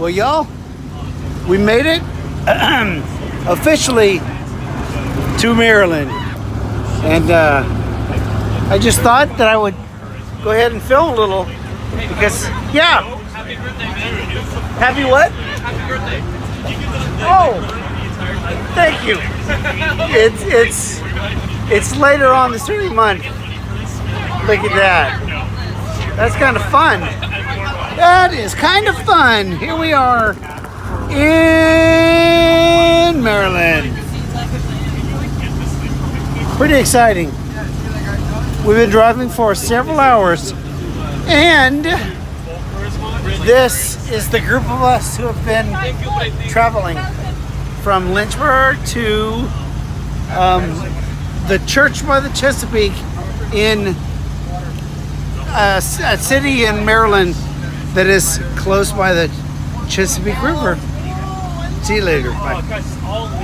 Well, y'all, we made it officially to Maryland. And uh, I just thought that I would go ahead and film a little because, yeah. Happy birthday. Happy what? Happy birthday. Oh, thank you. It's it's it's later on this early month. Look at that. That's kind of fun. That is kind of fun. Here we are in Maryland. Pretty exciting. We've been driving for several hours, and this is the group of us who have been traveling from Lynchburg to um, the church by the Chesapeake in a city in Maryland that is close by the Chesapeake River. See you later. Bye.